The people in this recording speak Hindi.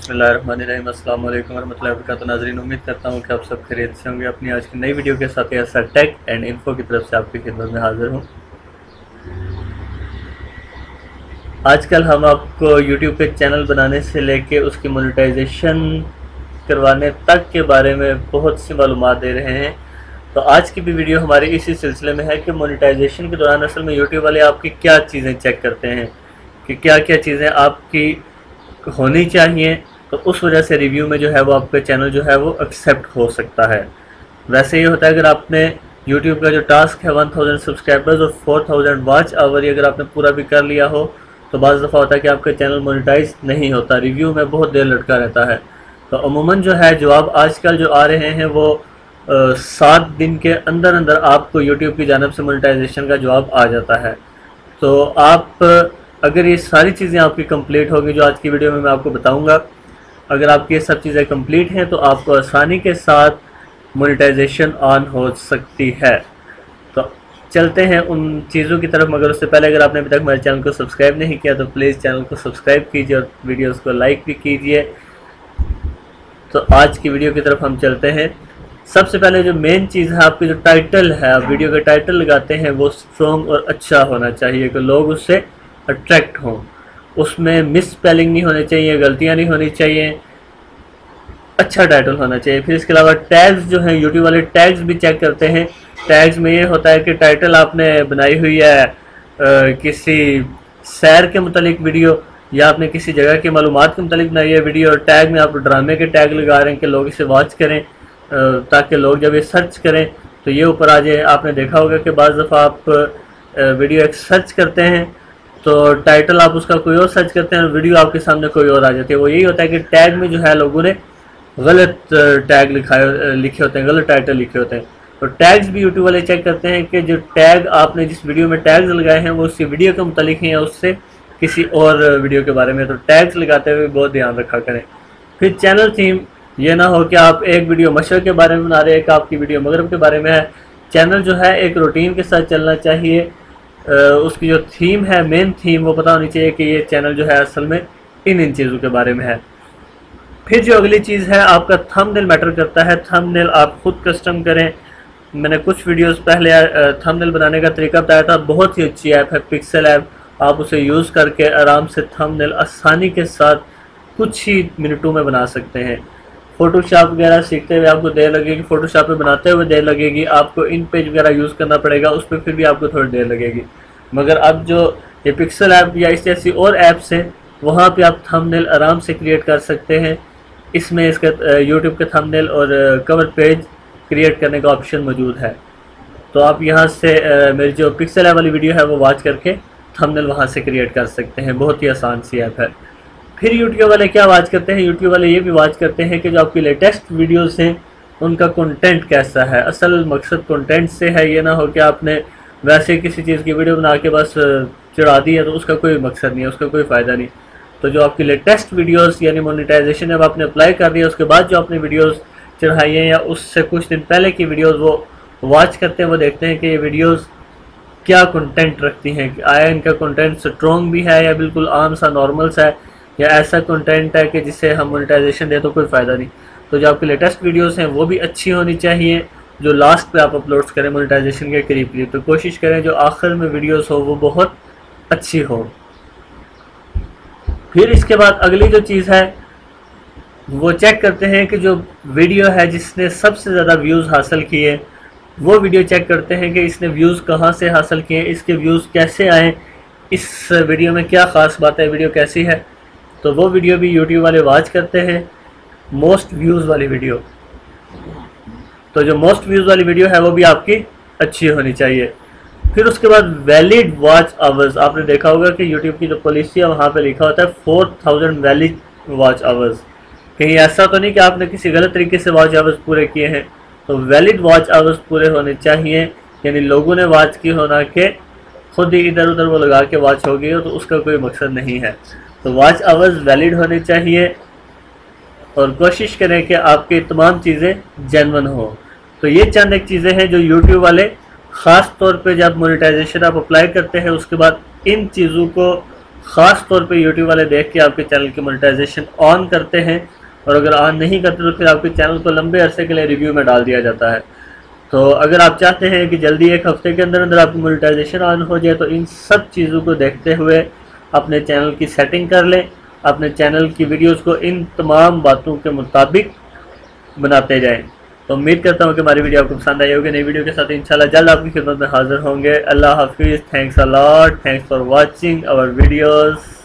बसमीम वरहमल नाजरीन, उम्मीद करता हूँ कि आप सब खरीद से होंगे। अपनी आज की नई वीडियो के साथ ऐसा टेक एंड इन्फो की तरफ़ से आपकी खिदमत में हाजिर हूँ। आजकल हम आपको यूट्यूब पे चैनल बनाने से लेके उसकी मोनेटाइजेशन करवाने तक के बारे में बहुत सी मालूम दे रहे हैं। तो आज की भी वीडियो हमारे इसी सिलसिले में है कि मोनेटाइजेशन के दौरान असल में यूट्यूब वाले आपकी क्या चीज़ें चेक करते हैं, कि क्या क्या चीज़ें आपकी होनी चाहिए तो उस वजह से रिव्यू में जो है वो आपका चैनल जो है वो एक्सेप्ट हो सकता है। वैसे ये होता है अगर आपने यूट्यूब का जो टास्क है 1000 सब्सक्राइबर्स और 4000 वॉच आवर अगर आपने पूरा भी कर लिया हो तो बज़ दफ़ा होता है कि आपका चैनल मोनिटाइज नहीं होता। रिव्यू में बहुत देर लटका रहता है। तो अमूमन जो है जवाब आजकल जो आ रहे हैं वो सात दिन के अंदर अंदर आपको यूट्यूब की जानब से मोनिटाइजेशन का जवाब आ जाता है। तो आप, अगर ये सारी चीज़ें आपकी कंप्लीट होगी, जो आज की वीडियो में मैं आपको बताऊँगा अगर आपकी ये सब चीज़ें कंप्लीट हैं तो आपको आसानी के साथ मोनेटाइजेशन ऑन हो सकती है। तो चलते हैं उन चीज़ों की तरफ़, मगर उससे पहले अगर आपने अभी तक मेरे चैनल को सब्सक्राइब नहीं किया तो प्लीज़ चैनल को सब्सक्राइब कीजिए और वीडियोस को लाइक भी कीजिए। तो आज की वीडियो की तरफ़ हम चलते हैं। सबसे पहले जो मेन चीज़ है, आपकी जो टाइटल है, आप वीडियो का टाइटल लगाते हैं, वो स्ट्रॉन्ग और अच्छा होना चाहिए, कि लोग उससे अट्रैक्ट हों। उसमें मिस स्पेलिंग नहीं होनी चाहिए गलतियाँ नहीं होनी चाहिए। अच्छा टाइटल होना चाहिए। फिर इसके अलावा टैग्स जो हैं यूट्यूब वाले टैग्स भी चेक करते हैं। टैग्स में ये होता है कि टाइटल आपने बनाई हुई है आ, किसी सैर के मतलब वीडियो या आपने किसी जगह की मालूम के मतलब बनाई है वीडियो और टैग में आप ड्रामे के टैग लगा रहे हैं कि लोग इसे वॉच करें ताकि लोग जब ये सर्च करें तो ये ऊपर आ जाए आपने देखा होगा कि बज़ दफ़ा आप वीडियो एक सर्च करते हैं। तो टाइटल आप उसका कोई और सर्च करते हैं वीडियो आपके सामने कोई और आ जाती है। वो यही होता है कि टैग में जो है लोगों ने गलत टैग लिखा लिखे होते हैं, गलत टाइटल लिखे होते हैं। तो टैग्स भी यूट्यूब वाले चेक करते हैं कि जो टैग आपने जिस वीडियो में टैग्स लगाए हैं, वो उसी वीडियो के मुतलिक हैं या उससे किसी और वीडियो के बारे में। तो टैग्स लगाते हुए बहुत ध्यान रखा करें। फिर चैनल थीम ये ना हो कि आप एक वीडियो मशरक के बारे में बना रहे हैं, एक आपकी वीडियो मगरब के बारे में है। चैनल जो है एक रूटीन के साथ चलना चाहिए। उसकी जो थीम है मेन थीम वो पता होनी चाहिए कि ये चैनल जो है असल में इन इन चीज़ों के बारे में है। फिर जो अगली चीज़ है, आपका थंबनेल मैटर करता है। थंबनेल आप खुद कस्टम करें। मैंने कुछ वीडियोस पहले थंबनेल बनाने का तरीका बताया था। बहुत ही अच्छी ऐप है पिक्सल ऐप आप उसे यूज़ करके आराम से थंबनेल आसानी के साथ कुछ ही मिनटों में बना सकते हैं। फ़ोटोशॉप वगैरह सीखते हुए आपको देर लगेगी फ़ोटोशॉप में बनाते हुए देर लगेगी, आपको इन पेज वगैरह यूज़ करना पड़ेगा उस पर फिर भी आपको थोड़ी देर लगेगी। मगर अब जो ये पिक्सल ऐप या इस जैसी और ऐप्स हैं, वहाँ पे आप थंबनेल आराम से क्रिएट कर सकते हैं। इसमें इसका यूट्यूब के थंबनेल और कवर पेज क्रिएट करने का ऑप्शन मौजूद है। तो आप यहाँ से मेरी जो पिक्सल ऐप वाली वीडियो है, वो वॉच करके थंबनेल वहाँ से क्रिएट कर सकते हैं। बहुत ही आसान सी ऐप है। फिर यूट्यूब वाले क्या वाच करते हैं? यूट्यूब वाले ये भी वाच करते हैं कि जो आपकी लेटेस्ट वीडियोस हैं, उनका कंटेंट कैसा है? असल मकसद कंटेंट से है ये ना हो कि आपने वैसे किसी चीज़ की वीडियो बना के बस चढ़ा दी है तो उसका कोई मकसद नहीं है, उसका कोई फ़ायदा नहीं। तो जो आपकी लेटेस्ट वीडियोस यानी मोनेटाइजेशन जब आपने अप्लाई कर दिया, उसके बाद जो आपने वीडियोस चढ़ाई हैं या उससे कुछ दिन पहले की वीडियोस वो वॉच करते हैं, वो देखते हैं कि ये वीडियोस क्या कंटेंट रखती हैं। आया इनका कंटेंट स्ट्रॉन्ग भी है या बिल्कुल आम सा नॉर्मल सा है? या ऐसा कंटेंट है कि जिससे हम मोनेटाइजेशन दें तो कोई फ़ायदा नहीं। तो जो आपकी लेटेस्ट वीडियोस हैं, वो भी अच्छी होनी चाहिए, जो लास्ट पे आप अपलोड करें मोनेटाइजेशन के करीब करीब। तो कोशिश करें जो आखिर में वीडियोस हो, वो बहुत अच्छी हो। फिर इसके बाद अगली जो चीज़ है, वो चेक करते हैं कि जो वीडियो है जिसने सबसे ज़्यादा व्यूज़ हासिल किए, वो वीडियो चेक करते हैं कि इसने व्यूज़ कहाँ से हासिल किए, इसके व्यूज़ कैसे आए, इस वीडियो में क्या ख़ास बात है वीडियो कैसी है। तो वो वीडियो भी यूट्यूब वाले वॉच करते हैं मोस्ट व्यूज़ वाली वीडियो तो जो मोस्ट व्यूज़ वाली वीडियो है, वो भी आपकी अच्छी होनी चाहिए। फिर उसके बाद वैलिड वॉच आवर्स आपने देखा होगा कि यूट्यूब की जो पॉलिसी है, वहाँ पे लिखा होता है four thousand valid watch hours कहीं ऐसा तो नहीं कि आपने किसी गलत तरीके से वॉच आवर्स पूरे किए हैं। तो वैलिड वॉच आवर्स पूरे होने चाहिए, यानी लोगों ने वॉच की होना के खुद ही इधर उधर वो लगा के वॉच हो गई हो तो उसका कोई मकसद नहीं है। तो वॉच आवर्स वैलिड होने चाहिए और कोशिश करें कि आपकी तमाम चीज़ें जेनवन हो। तो ये चंद एक चीज़ें हैं जो यूट्यूब वाले, ख़ास तौर पे जब मोनेटाइजेशन आप अप्लाई करते हैं, उसके बाद इन चीज़ों को ख़ास तौर पे यूट्यूब वाले देख के आपके चैनल की मोनेटाइजेशन ऑन करते हैं और अगर ऑन नहीं करते तो फिर आपके चैनल को लंबे अरसे के लिए रिव्यू में डाल दिया जाता है। तो अगर आप चाहते हैं कि जल्दी एक हफ़्ते के अंदर अंदर आपकी मोनेटाइजेशन ऑन हो जाए तो इन सब चीज़ों को देखते हुए अपने चैनल की सेटिंग कर लें, अपने चैनल की वीडियोस को इन तमाम बातों के मुताबिक बनाते जाएँ। तो उम्मीद करता हूँ कि हमारी वीडियो आपको पसंद आई होगी। नई वीडियो के साथ इंशाल्लाह जल्द आपकी खिदमत में हाजिर होंगे। अल्लाह हाफिज़। Thanks a lot thanks for watching our videos